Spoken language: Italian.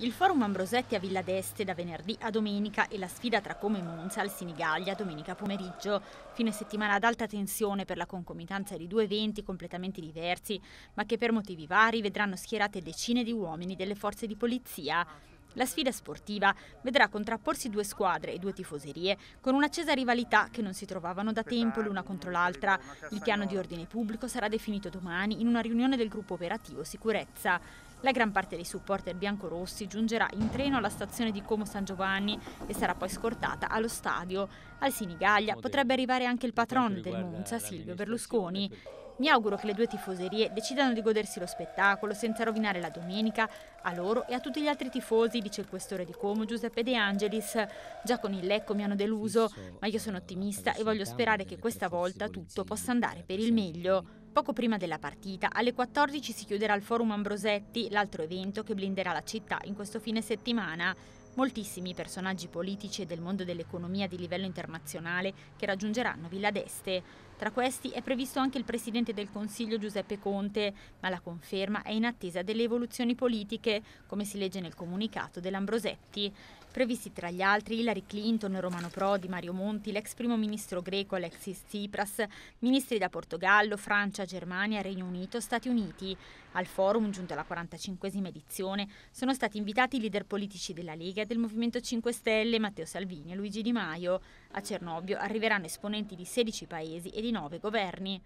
Il forum Ambrosetti a Villa d'Este da venerdì a domenica e la sfida tra Como e Monza al Sinigaglia domenica pomeriggio. Fine settimana ad alta tensione per la concomitanza di due eventi completamente diversi, ma che per motivi vari vedranno schierate decine di uomini delle forze di polizia. La sfida sportiva vedrà contrapporsi due squadre e due tifoserie con un'accesa rivalità che non si trovavano da tempo l'una contro l'altra. Il piano di ordine pubblico sarà definito domani in una riunione del gruppo operativo sicurezza. La gran parte dei supporter biancorossi giungerà in treno alla stazione di Como San Giovanni e sarà poi scortata allo stadio. Al Sinigaglia potrebbe arrivare anche il patrono del Monza, Silvio Berlusconi. Mi auguro che le due tifoserie decidano di godersi lo spettacolo senza rovinare la domenica a loro e a tutti gli altri tifosi, dice il questore di Como Giuseppe De Angelis. Già con il Lecco mi hanno deluso, ma io sono ottimista e voglio sperare che questa volta tutto possa andare per il meglio. Poco prima della partita, alle 14 si chiuderà il Forum Ambrosetti, l'altro evento che blinderà la città in questo fine settimana. Moltissimi personaggi politici e del mondo dell'economia di livello internazionale che raggiungeranno Villa d'Este. Tra questi è previsto anche il Presidente del Consiglio Giuseppe Conte, ma la conferma è in attesa delle evoluzioni politiche, come si legge nel comunicato dell'Ambrosetti. Previsti tra gli altri Hillary Clinton, Romano Prodi, Mario Monti, l'ex primo ministro greco Alexis Tsipras, ministri da Portogallo, Francia, Germania, Regno Unito, Stati Uniti. Al forum, giunto alla 45esima edizione, sono stati invitati i leader politici della Lega e del Movimento 5 Stelle, Matteo Salvini e Luigi Di Maio. A Cernobbio arriveranno esponenti di 16 paesi e di 9 governi.